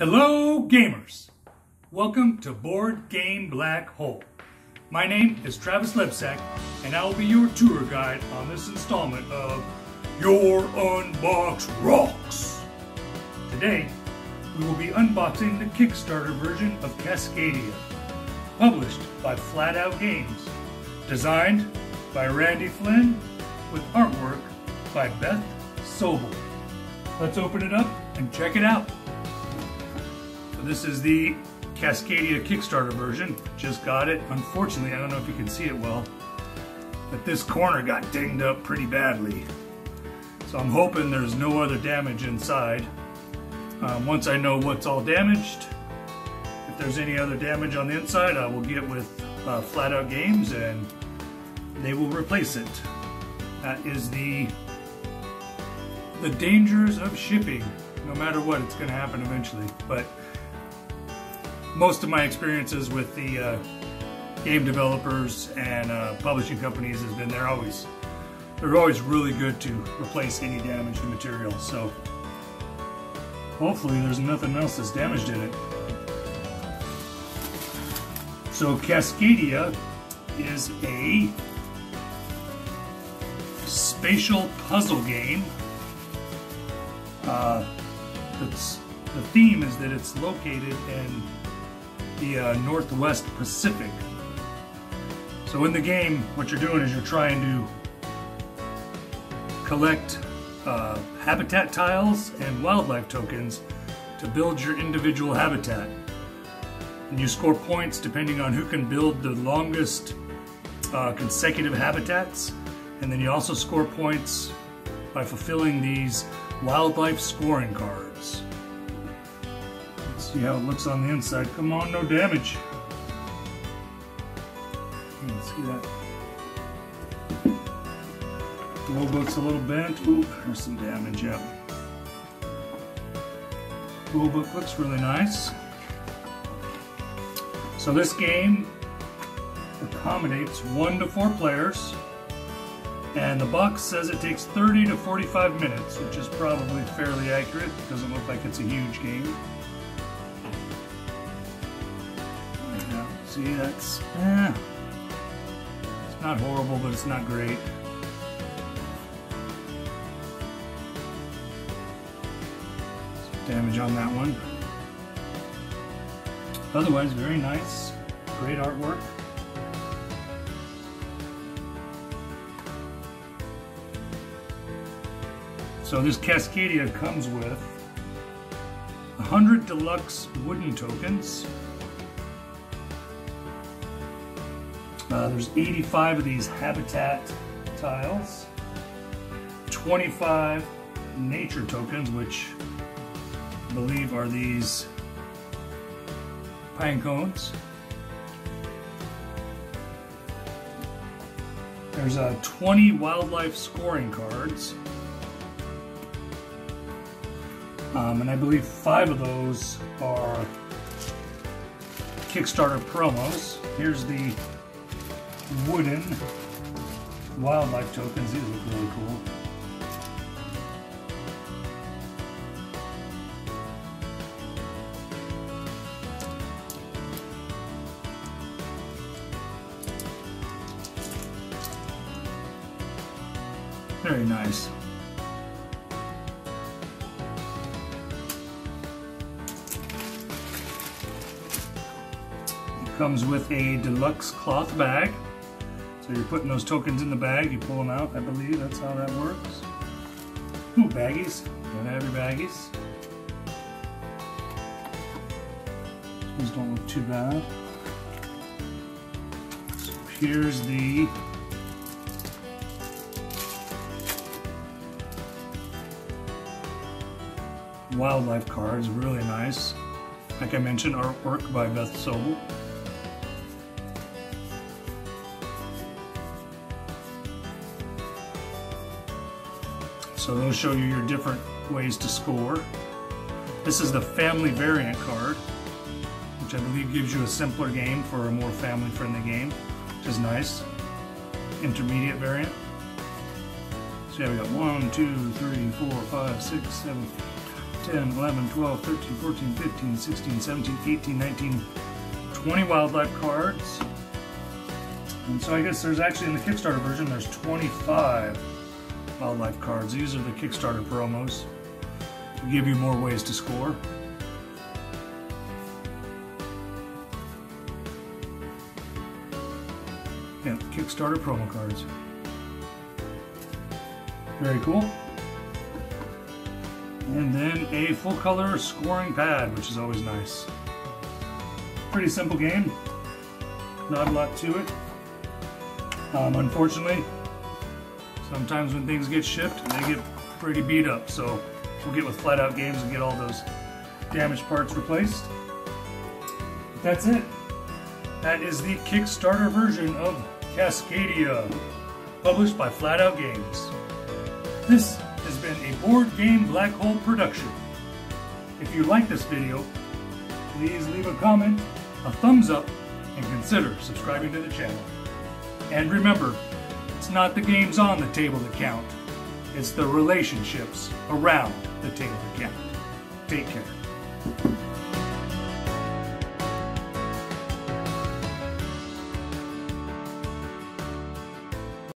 Hello, gamers! Welcome to Board Game Black Hole. My name is Travis Lebsack, and I will be your tour guide on this installment of Your Unbox Rocks. Today, we will be unboxing the Kickstarter version of Cascadia, published by Flatout Games, designed by Randy Flynn, with artwork by Beth Sobel. Let's open it up and check it out. So this is the Cascadia Kickstarter version. Just got it. Unfortunately, I don't know if you can see it well, but this corner got dinged up pretty badly. So I'm hoping there's no other damage inside. Um, once I know what's all damaged, if there's any other damage on the inside, I will get with uh, Flatout Games and they will replace it. That is the the dangers of shipping. No matter what, it's going to happen eventually. But most of my experiences with the uh, game developers and uh, publishing companies has been they're always they're always really good to replace any damaged material. So hopefully there's nothing else that's damaged in it. So Cascadia is a spatial puzzle game. Uh, the theme is that it's located in the uh, Northwest Pacific. So in the game, what you're doing is you're trying to collect uh, habitat tiles and wildlife tokens to build your individual habitat. And you score points depending on who can build the longest uh, consecutive habitats. And then you also score points by fulfilling these wildlife scoring cards. See how it looks on the inside. Come on, no damage. see that. Rulebook's a little bent. Ooh, there's some damage, yep. Rulebook looks really nice. So this game accommodates one to four players. And the box says it takes 30 to 45 minutes, which is probably fairly accurate. Doesn't look like it's a huge game. See, that's, eh, it's not horrible, but it's not great. Some damage on that one. Otherwise, very nice. Great artwork. So this Cascadia comes with 100 deluxe wooden tokens, Uh, there's 85 of these habitat tiles, 25 nature tokens, which I believe are these pine cones. There's uh, 20 wildlife scoring cards. Um, and I believe five of those are Kickstarter promos. Here's the wooden wildlife tokens. These look really cool. Very nice. It comes with a deluxe cloth bag. So you're putting those tokens in the bag, you pull them out, I believe that's how that works. Ooh, baggies. Gotta have your baggies. These don't look too bad. So here's the wildlife cards, really nice. Like I mentioned, artwork by Beth Sobel. So those show you your different ways to score. This is the family variant card, which I believe gives you a simpler game for a more family-friendly game, which is nice. Intermediate variant. So yeah, we got 1, 2, 3, 4, 5, 6, 7, 10, 11, 12, 13, 14, 15, 16, 17, 18, 19, 20 wildlife cards. And so I guess there's actually in the Kickstarter version, there's 25 wildlife cards. These are the Kickstarter promos to give you more ways to score. Yeah, Kickstarter promo cards. Very cool. And then a full color scoring pad, which is always nice. Pretty simple game. Not a lot to it. Um, unfortunately, sometimes when things get shipped, they get pretty beat up. So we'll get with Flatout Games and get all those damaged parts replaced. But that's it. That is the Kickstarter version of Cascadia, published by Flatout Games. This has been a Board Game Black Hole production. If you like this video, please leave a comment, a thumbs up, and consider subscribing to the channel. And remember, it's not the games on the table that count, it's the relationships around the table that count. Take care.